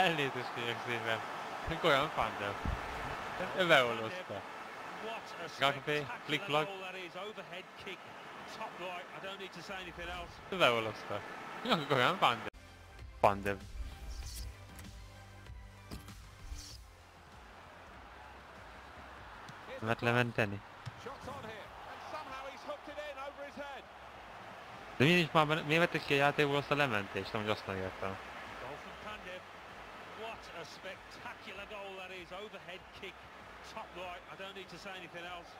Elnézést kérek szépen. Olyan Pandev. Beolozta. Gagbe, flick flag. Beolozta. Olyan Pandev. Pandev. Lehet lementeni. De mi is már, miért vettek ki a játékból azt a lementést, amúgy azt nem értem. What a spectacular goal that is. Overhead kick, top right. I don't need to say anything else.